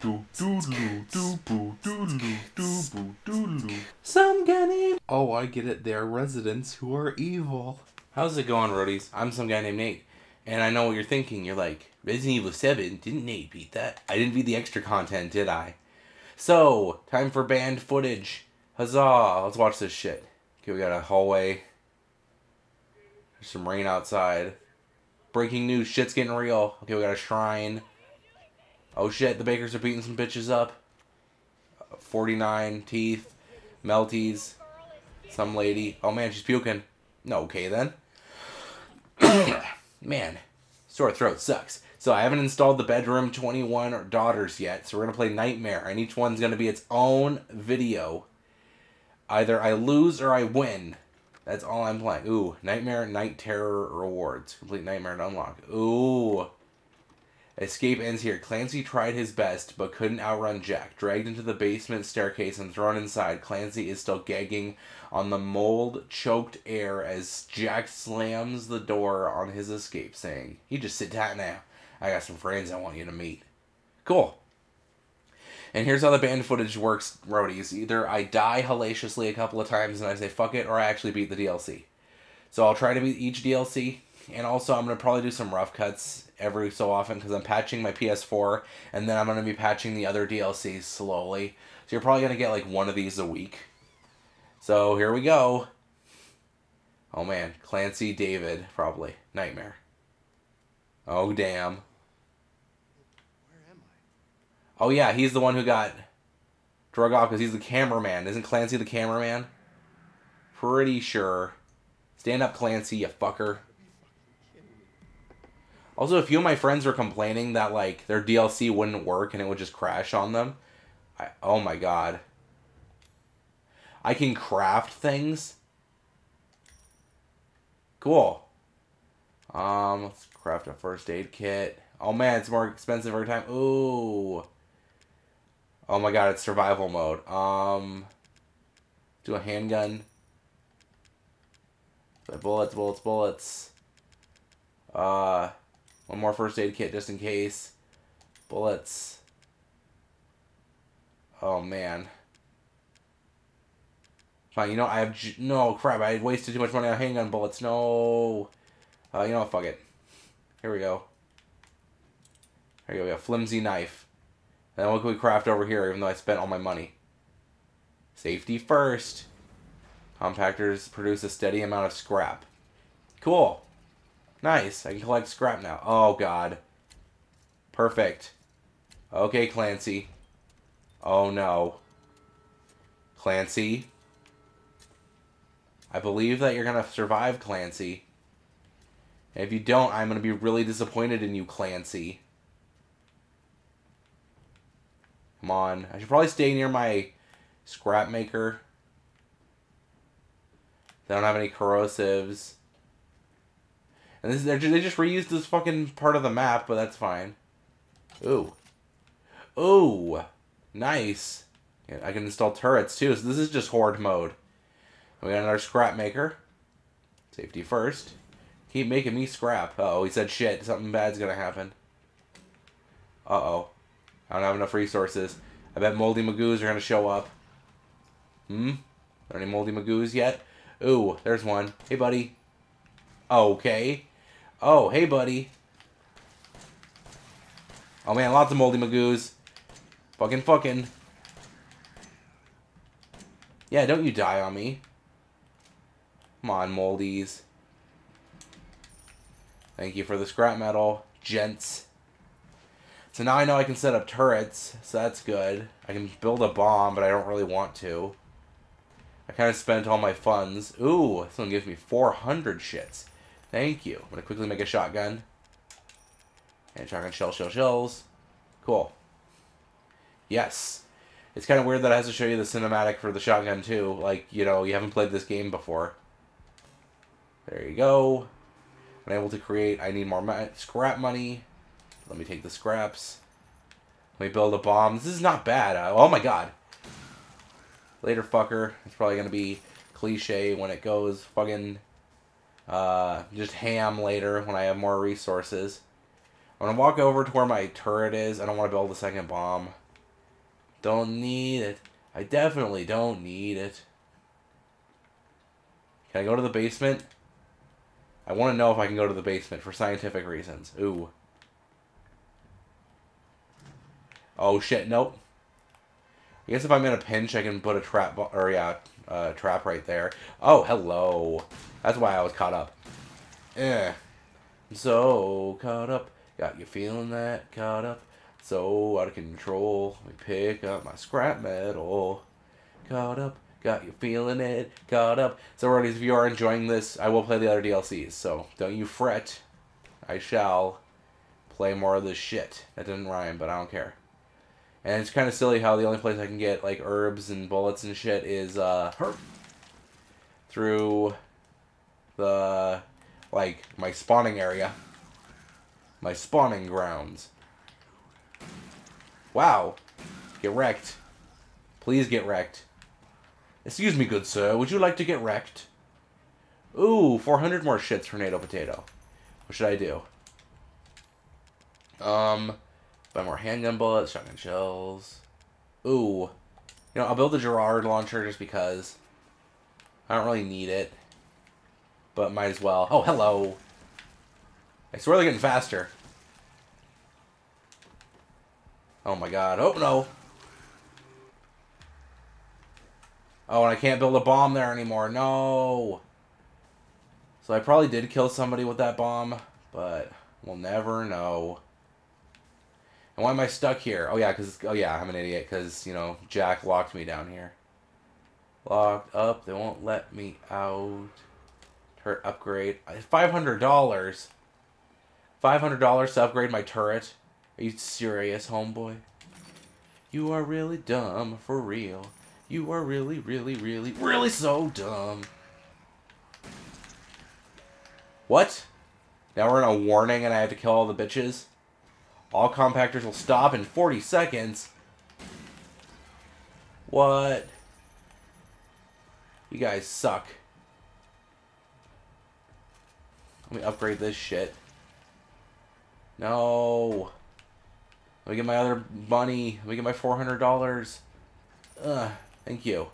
doo doodaloo doo boo doodaloo doo boo doodaloo. Some guy named. Oh, I get it. They're residents who are evil. How's it going, roadies? I'm some guy named Nate. And I know what you're thinking. You're like, Resident Evil 7, didn't Nate beat that? I didn't beat the extra content, did I? So, time for banned footage. Huzzah! Let's watch this shit. Okay, we got a hallway. There's some rain outside. Breaking news, shit's getting real. Okay, we got a shrine. Oh shit, the bakers are beating some bitches up. 49 teeth, melties, some lady. Oh man, she's puking. No, okay then. man, sore throat sucks. So I haven't installed the bedroom 21 or daughters yet. So we're gonna play Nightmare, and each one's gonna be its own video. Either I lose or I win. That's all I'm playing. Ooh, Nightmare Night Terror rewards. Complete Nightmare and unlock. Ooh. Escape ends here. Clancy tried his best, but couldn't outrun Jack. Dragged into the basement staircase and thrown inside, Clancy is still gagging on the mold choked air as Jack slams the door on his escape, saying, You just sit tight now. I got some friends I want you to meet. Cool. And here's how the banned footage works, roadies. Either I die hellaciously a couple of times and I say fuck it, or I actually beat the DLC. So I'll try to beat each DLC, and also I'm going to probably do some rough cuts every so often because I'm patching my PS4, and then I'm going to be patching the other DLCs slowly. So you're probably going to get like one of these a week. So here we go. Oh man, Clancy David, probably. Nightmare. Oh damn. Oh yeah, he's the one who got drug off because he's the cameraman. Isn't Clancy the cameraman? Pretty sure. Stand up, Clancy, you fucker. Also, a few of my friends were complaining that like their DLC wouldn't work and it would just crash on them. I, oh my god. I can craft things. Cool. Um, let's craft a first aid kit. Oh man, it's more expensive every time. Ooh. Oh my god, it's survival mode. Um, do a handgun. Bullets, bullets, bullets. Uh, one more first aid kit just in case. Bullets. Oh man. Fine, you know, I have... No, crap, I wasted too much money on handgun bullets. No. Uh, you know fuck it. Here we go. Here we go, we got flimsy knife. And then what can we craft over here, even though I spent all my money? Safety first. Compactors produce a steady amount of scrap. Cool. Nice. I can collect scrap now. Oh, God. Perfect. Okay, Clancy. Oh, no. Clancy. I believe that you're going to survive, Clancy. And if you don't, I'm going to be really disappointed in you, Clancy. Come on. I should probably stay near my scrap maker. They don't have any corrosives. And this they just reused this fucking part of the map, but that's fine. Ooh. Ooh. Nice. I can install turrets too, so this is just horde mode. We got another scrap maker. Safety first. Keep making me scrap. Uh oh he said shit. Something bad's gonna happen. Uh-oh. I don't have enough resources. I bet Moldy Magoos are gonna show up. Hmm? Are any Moldy Magoos yet? Ooh, there's one. Hey, buddy. Okay. Oh, hey, buddy. Oh, man, lots of Moldy Magoos. Fucking fucking. Yeah, don't you die on me. Come on, Moldies. Thank you for the scrap metal, gents. So now I know I can set up turrets, so that's good. I can build a bomb, but I don't really want to. I kind of spent all my funds. Ooh, this one gives me 400 shits. Thank you. I'm going to quickly make a shotgun. And shotgun shell, shell, shells. Cool. Yes. It's kind of weird that I have to show you the cinematic for the shotgun, too. Like, you know, you haven't played this game before. There you go. I'm able to create... I need more scrap money. Let me take the scraps. Let me build a bomb. This is not bad. Uh, oh, my God. Later, fucker. It's probably going to be cliche when it goes fucking uh, just ham later when I have more resources. I'm going to walk over to where my turret is. I don't want to build a second bomb. Don't need it. I definitely don't need it. Can I go to the basement? I want to know if I can go to the basement for scientific reasons. Ooh. Oh shit, nope. I guess if I'm in a pinch, I can put a trap, or yeah, uh, trap right there. Oh, hello. That's why I was caught up. Eh. So caught up. Got you feeling that? Caught up. So out of control. Let me pick up my scrap metal. Caught up. Got you feeling it? Caught up. So, already, if you are enjoying this, I will play the other DLCs. So, don't you fret. I shall play more of this shit. That didn't rhyme, but I don't care. And it's kind of silly how the only place I can get, like, herbs and bullets and shit is, uh, through the, like, my spawning area. My spawning grounds. Wow. Get wrecked. Please get wrecked. Excuse me, good sir. Would you like to get wrecked? Ooh, 400 more shits for NATO Potato. What should I do? Um, buy more handgun bullets, shotgun shells. Ooh. You know, I'll build a Gerard launcher just because. I don't really need it. But might as well. Oh, hello. I swear they're getting faster. Oh my god. Oh, no. Oh, and I can't build a bomb there anymore. No. So I probably did kill somebody with that bomb, but we'll never know. And why am I stuck here? Oh, yeah, because, oh, yeah, I'm an idiot because, you know, Jack locked me down here. Locked up. They won't let me out. Turret upgrade. Uh, $500. $500 to upgrade my turret. Are you serious, homeboy? You are really dumb, for real. You are really, really, really, really so dumb. What? Now we're in a warning and I have to kill all the bitches? All compactors will stop in 40 seconds. What? You guys suck. Let me upgrade this shit. No. Let me get my other money. Let me get my $400. Ugh. Thank you.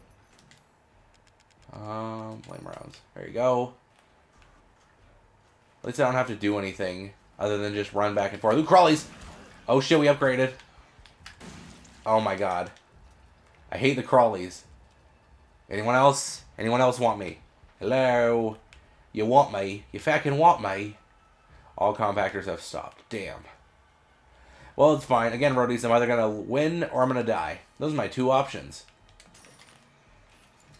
Um, flame rounds. There you go. At least I don't have to do anything other than just run back and forth. Ooh, crawlies! Oh shit, we upgraded. Oh my god. I hate the crawlies. Anyone else? Anyone else want me? Hello? You want me? You fucking want me? All compactors have stopped. Damn. Well, it's fine. Again, roadies, I'm either going to win or I'm going to die. Those are my two options.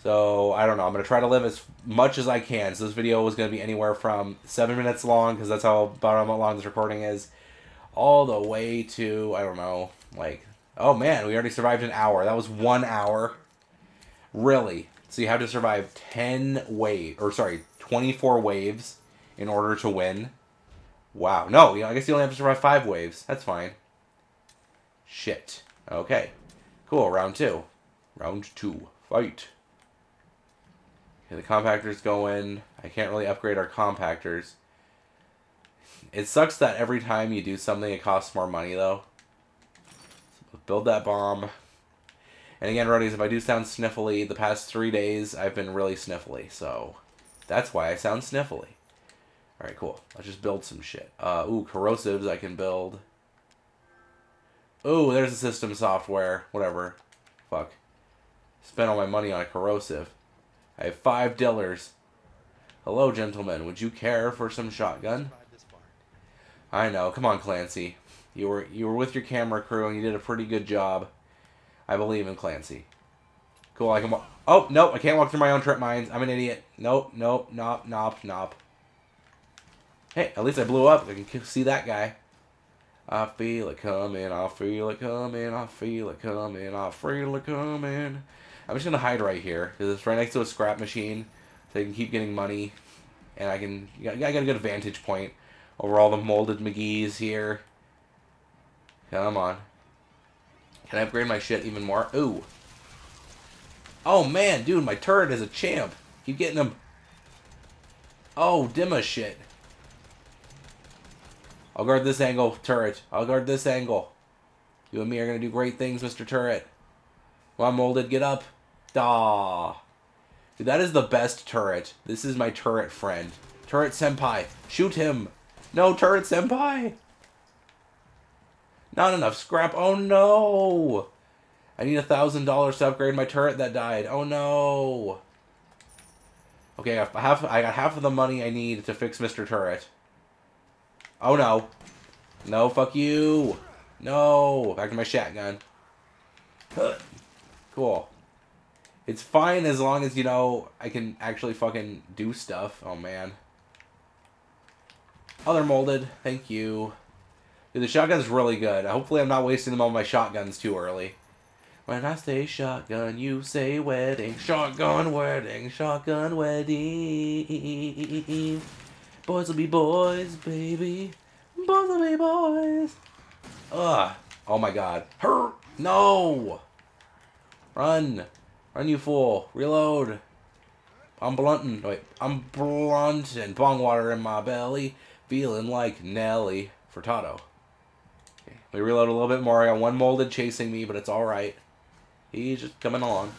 So, I don't know. I'm going to try to live as much as I can. So, this video was going to be anywhere from 7 minutes long, because that's how about how long this recording is, all the way to, I don't know, like, oh man, we already survived an hour. That was one hour. Really? So, you have to survive 10 waves, or sorry, 24 waves in order to win. Wow. No, I guess you only have to survive 5 waves. That's fine. Shit. Okay. Cool, round 2. Round 2. Fight. Okay, the compactor's going. I can't really upgrade our compactors. It sucks that every time you do something, it costs more money, though. So build that bomb. And again, roadies, if I do sound sniffly, the past three days, I've been really sniffly, so that's why I sound sniffly. Alright, cool. Let's just build some shit. Uh, ooh, corrosives I can build. Ooh, there's the system software. Whatever. Fuck. Spent all my money on a corrosive. I have five dillers. Hello, gentlemen. Would you care for some shotgun? I know. Come on, Clancy. You were you were with your camera crew and you did a pretty good job. I believe in Clancy. Cool. I can walk. Oh no! I can't walk through my own trip mines. I'm an idiot. Nope. Nope. Nop. Nop. Nop. Hey, at least I blew up. I can see that guy. I feel it coming. I feel it coming. I feel it coming. I feel it coming. I'm just gonna hide right here because it's right next to a scrap machine, so I can keep getting money, and I can. I got a good vantage point over all the molded McGee's here. Come on. Can I upgrade my shit even more? Ooh. Oh man, dude, my turret is a champ. Keep getting them. Oh, Dimma shit. I'll guard this angle, turret. I'll guard this angle. You and me are gonna do great things, Mr. Turret. Come on, molded, get up. Daw. Dude, that is the best turret. This is my turret friend. Turret senpai. Shoot him. No, turret senpai. Not enough scrap. Oh no. I need a thousand dollars to upgrade my turret that died. Oh no. Okay, I have I got half of the money I need to fix Mr. Turret. Oh no. No, fuck you. No. Back to my shotgun. Cool. It's fine as long as, you know, I can actually fucking do stuff. Oh, man. Oh, Other molded. Thank you. Dude, the shotgun's really good. Hopefully I'm not wasting them on my shotguns too early. When I say shotgun, you say wedding. Shotgun wedding, shotgun wedding. Boys will be boys, baby. Boys will be boys. Ugh. Oh my god. Hurt. No. Run. Run, you fool. Reload. I'm blunting. Wait. I'm blunting. Bong water in my belly. Feeling like Nelly. Furtado. Okay. We reload a little bit more. I got one molded chasing me, but it's alright. He's just coming along.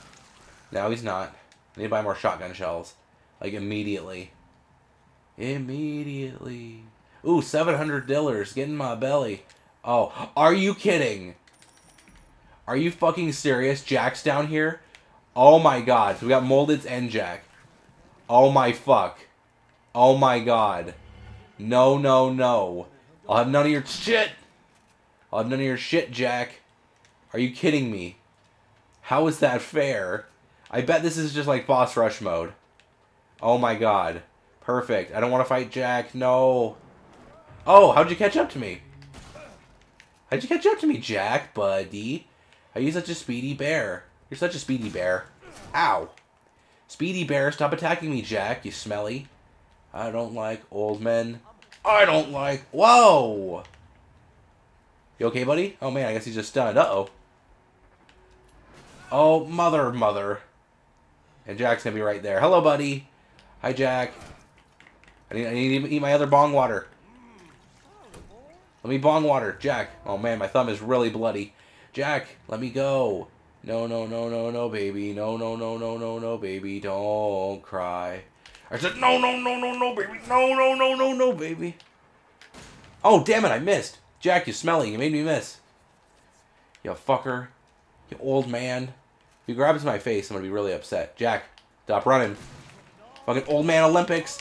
Now he's not. I need to buy more shotgun shells. Like, immediately. Immediately. Ooh, $700 Get in my belly. Oh, are you kidding? Are you fucking serious? Jack's down here? Oh my god. So we got Moldeds and Jack. Oh my fuck. Oh my god. No, no, no. I'll have none of your shit. I'll have none of your shit, Jack. Are you kidding me? How is that fair? I bet this is just like boss rush mode. Oh my god. Perfect. I don't want to fight Jack. No. Oh, how'd you catch up to me? How'd you catch up to me, Jack, buddy? Are you such a speedy bear? You're such a speedy bear. Ow. Speedy bear, stop attacking me, Jack, you smelly. I don't like old men. I don't like... Whoa! You okay, buddy? Oh, man, I guess he's just stunned. Uh-oh. Oh, mother, mother. And Jack's gonna be right there. Hello, buddy. Hi, Jack. I need, I need to eat my other bong water. Let me bong water. Jack. Oh, man, my thumb is really bloody. Jack, let me go. No, no, no, no, no, baby. No, no, no, no, no, no, baby. Don't cry. I said, no, no, no, no, no, baby. No, no, no, no, no, baby. Oh, damn it, I missed. Jack, you smelly. You made me miss. You fucker. You old man. If he grabs my face, I'm going to be really upset. Jack, stop running. Fucking old man Olympics.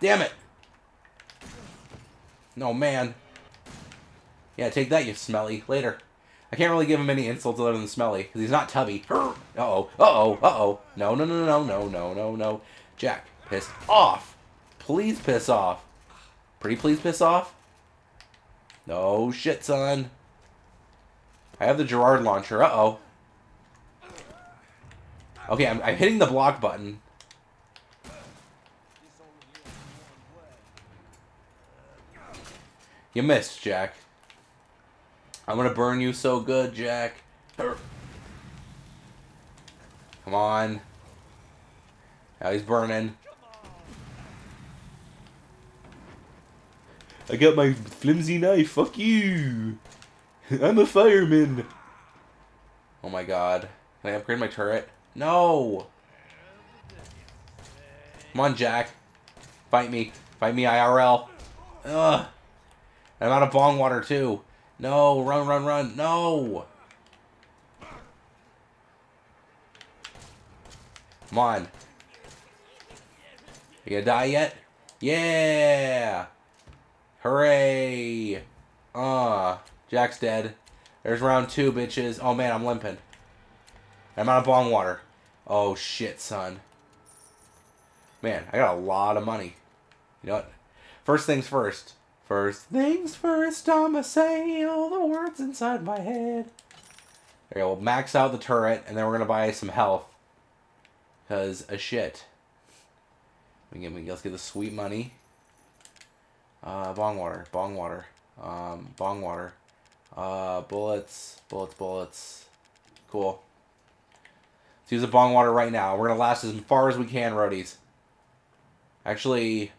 Damn it. No, man. Yeah, take that, you smelly. Later. I can't really give him any insults other than smelly, because he's not tubby. Uh-oh, uh-oh, uh-oh. No, no, no, no, no, no, no, no. Jack, piss off. Please piss off. Pretty please piss off? No shit, son. I have the Gerard launcher. Uh-oh. Okay, I'm, I'm hitting the block button. You missed, Jack. I'm gonna burn you so good, Jack. Come on. Now he's burning. I got my flimsy knife. Fuck you. I'm a fireman. Oh my god. Can I upgrade my turret? No! Come on, Jack. Fight me. Fight me, IRL. Ugh. I'm out of bong water, too. No, run, run, run. No! Come on. You gonna die yet? Yeah! Hooray! Ah, uh, Jack's dead. There's round two, bitches. Oh man, I'm limping. I'm out of bong water. Oh shit, son. Man, I got a lot of money. You know what? First things first. First things first, I'ma say all the words inside my head. Go, we'll max out the turret, and then we're gonna buy some health. Cause a shit. We can, let's get the sweet money. Uh, bong water, bong water, um, bong water. Uh, bullets, bullets, bullets. Cool. Let's use the bong water right now. We're gonna last as far as we can, roadies. Actually,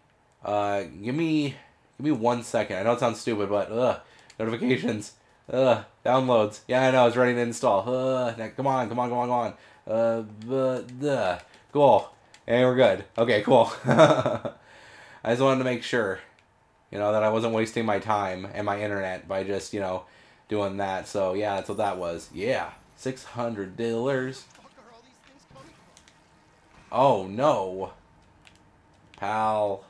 uh, give me Give me one second. I know it sounds stupid, but ugh, notifications. Ugh, downloads. Yeah, I know. It's ready to install. Uh, now, come on, come on, come on, come on. Uh, the, the. Cool. And we're good. Okay, cool. I just wanted to make sure, you know, that I wasn't wasting my time and my internet by just, you know, doing that. So, yeah, that's what that was. Yeah. $600. Oh, no. Pal.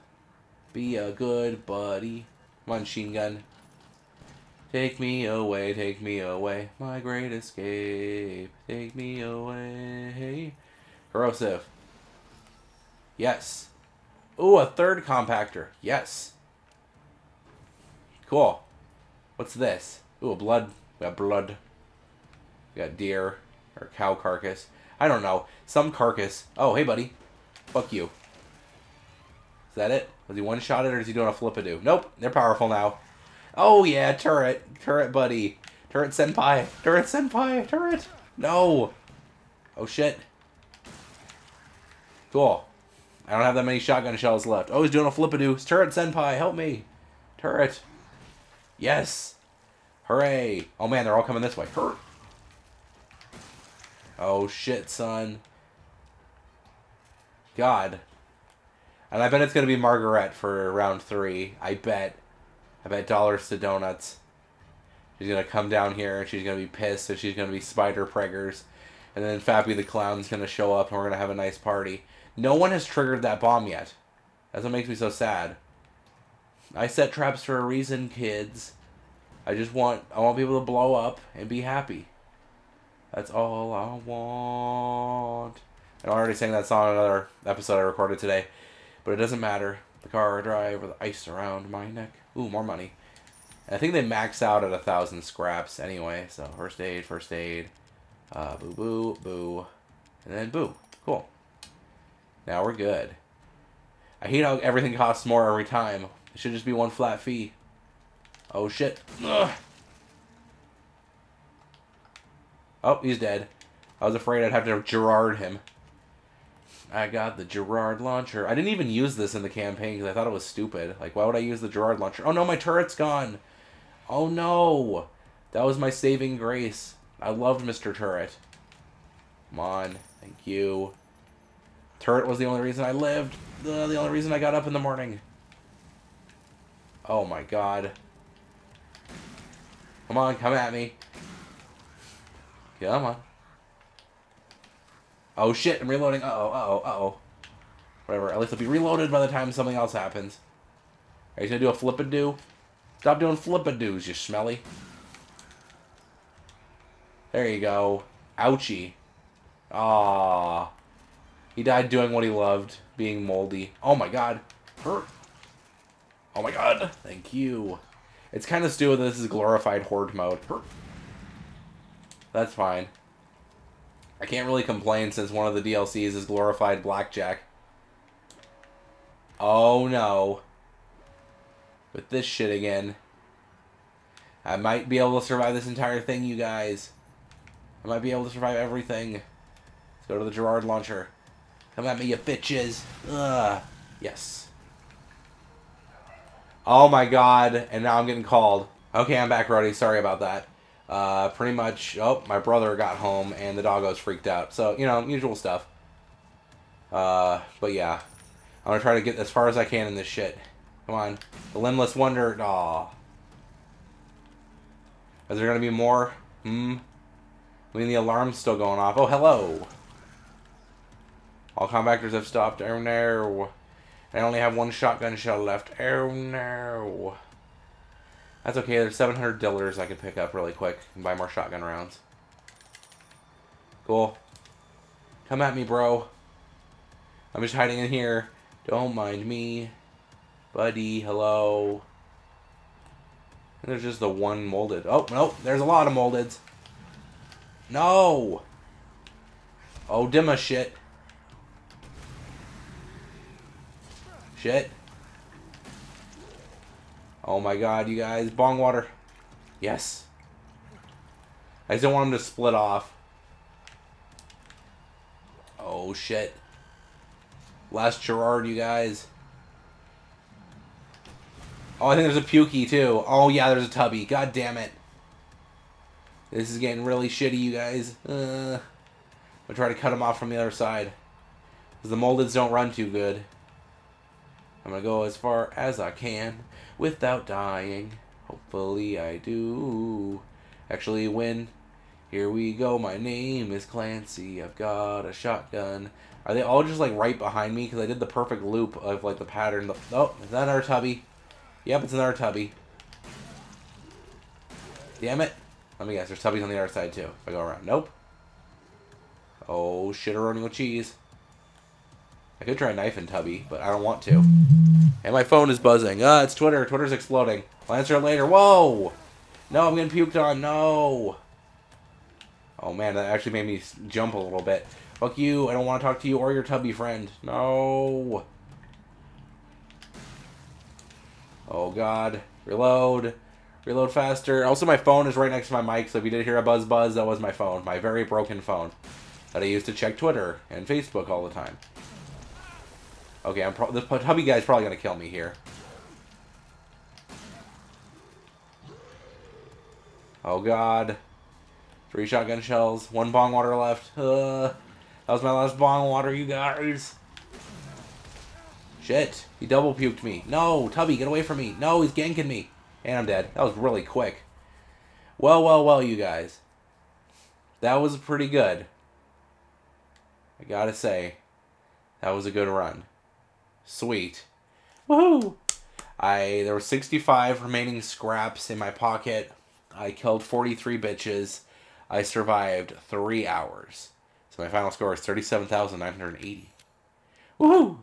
Be a good buddy. Machine gun. Take me away, take me away. My great escape. Take me away. Corrosive. Yes. Ooh, a third compactor. Yes. Cool. What's this? Ooh, a blood. We got blood. We got deer. Or cow carcass. I don't know. Some carcass. Oh, hey, buddy. Fuck you. Is that it? Was he one-shotted or is he doing a flip-a-do? Nope. They're powerful now. Oh, yeah. Turret. Turret, buddy. Turret senpai. Turret senpai. Turret. No. Oh, shit. Cool. I don't have that many shotgun shells left. Oh, he's doing a flip-a-do. Turret senpai. Help me. Turret. Yes. Hooray. Oh, man. They're all coming this way. Hurt. Oh, shit, son. God. And I bet it's going to be Margaret for round three. I bet. I bet dollars to donuts. She's going to come down here and she's going to be pissed and she's going to be spider preggers. And then Fappy the Clown's to show up and we're to have a nice party. No one has triggered that bomb yet. That's what makes me so sad. I set traps for a reason, kids. I just want I want people to blow up and be happy. That's all I want. And I already sang that song in another episode I recorded today. But it doesn't matter. The car I drive the ice around my neck. Ooh, more money. I think they max out at a thousand scraps anyway. So first aid, first aid. Uh, boo, boo, boo. And then boo. Cool. Now we're good. I hate how everything costs more every time. It should just be one flat fee. Oh shit. Ugh. Oh, he's dead. I was afraid I'd have to Gerard him. I got the Gerard launcher. I didn't even use this in the campaign because I thought it was stupid. Like, why would I use the Gerard launcher? Oh no, my turret's gone. Oh no. That was my saving grace. I loved Mr. Turret. Come on. Thank you. Turret was the only reason I lived. The, the only reason I got up in the morning. Oh my god. Come on, come at me. Come on. Oh shit, I'm reloading. Uh oh, uh oh, uh oh. Whatever, at least it'll be reloaded by the time something else happens. Are you gonna do a flip a do? Stop doing flip a doos, you smelly. There you go. Ouchie. Ah. He died doing what he loved, being moldy. Oh my god. Hurt. Oh my god. Thank you. It's kind of stupid this is glorified horde mode. Hurt. That's fine. I can't really complain since one of the DLCs is glorified blackjack. Oh no. With this shit again. I might be able to survive this entire thing, you guys. I might be able to survive everything. Let's go to the Gerard launcher. Come at me, you bitches. Ugh. Yes. Oh my god. And now I'm getting called. Okay, I'm back, Roddy. Sorry about that. Uh, pretty much, oh, my brother got home and the doggo's freaked out. So, you know, usual stuff. Uh, but yeah. I'm gonna try to get as far as I can in this shit. Come on. The Limbless Wonder. Aw. Is there gonna be more? Hmm? I mean, the alarm's still going off. Oh, hello. All compactors have stopped. Oh, no. I only have one shotgun shell left. Oh, no. That's okay. There's 700 dillers I can pick up really quick and buy more shotgun rounds. Cool. Come at me, bro. I'm just hiding in here. Don't mind me. Buddy, hello. And there's just the one molded. Oh, no. There's a lot of moldeds. No. Oh, Dimma shit. Shit. Oh my god, you guys. Bong water. Yes. I just don't want them to split off. Oh, shit. Last Gerard, you guys. Oh, I think there's a Pukey, too. Oh, yeah, there's a Tubby. God damn it. This is getting really shitty, you guys. Uh, I'll try to cut him off from the other side. Because the moldeds don't run too good. I'm going to go as far as I can without dying. Hopefully I do. Actually win. Here we go. My name is Clancy. I've got a shotgun. Are they all just like right behind me? Because I did the perfect loop of like the pattern. Oh, is that another tubby? Yep, it's another tubby. Damn it. Let me guess, there's tubbies on the other side too. If I go around. Nope. Oh, shitteroni with cheese. I could try knife and Tubby, but I don't want to. And my phone is buzzing. Ah, it's Twitter. Twitter's exploding. I'll answer it later. Whoa! No, I'm getting puked on. No! Oh man, that actually made me jump a little bit. Fuck you. I don't want to talk to you or your Tubby friend. No! Oh god. Reload. Reload faster. Also, my phone is right next to my mic, so if you did hear a buzz buzz, that was my phone. My very broken phone. That I used to check Twitter and Facebook all the time. Okay, I'm pro- this Tubby guy's probably gonna kill me here. Oh god. Three shotgun shells, one bong water left. Uh, that was my last bong water, you guys. Shit, he double puked me. No, Tubby, get away from me. No, he's ganking me. And I'm dead. That was really quick. Well, well, well, you guys. That was pretty good. I gotta say, that was a good run. Sweet. Woohoo! I there were 65 remaining scraps in my pocket. I killed 43 bitches. I survived 3 hours. So my final score is 37,980. Woohoo!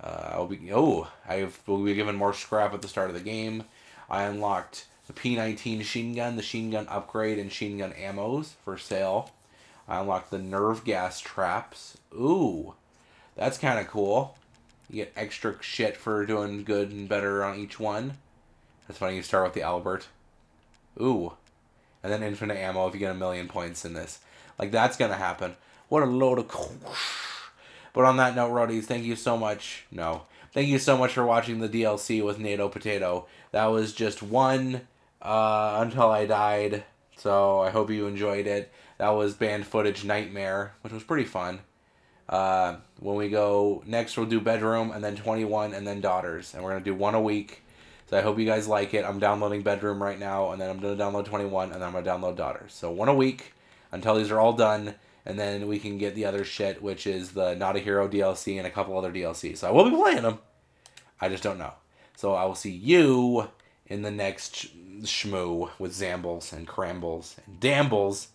Uh, I'll be oh, I will be given more scrap at the start of the game. I unlocked the P19 machine gun, the machine gun upgrade, and machine gun ammos for sale. I unlocked the nerve gas traps. Ooh, that's kind of cool. You get extra shit for doing good and better on each one. That's funny, you start with the Albert. Ooh. And then infinite ammo if you get a million points in this. Like, that's gonna happen. What a load of... But on that note, Roadies, thank you so much. No. Thank you so much for watching the DLC with NATO Potato. That was just one uh, until I died. So I hope you enjoyed it. That was banned footage Nightmare, which was pretty fun. Uh, when we go next, we'll do bedroom and then 21 and then daughters. And we're going to do one a week. So I hope you guys like it. I'm downloading bedroom right now and then I'm going to download 21 and then I'm going to download daughters. So one a week until these are all done. And then we can get the other shit, which is the Not a Hero DLC and a couple other DLCs. So I will be playing them. I just don't know. So I will see you in the next shmoo with Zambles and Crambles and Dambles.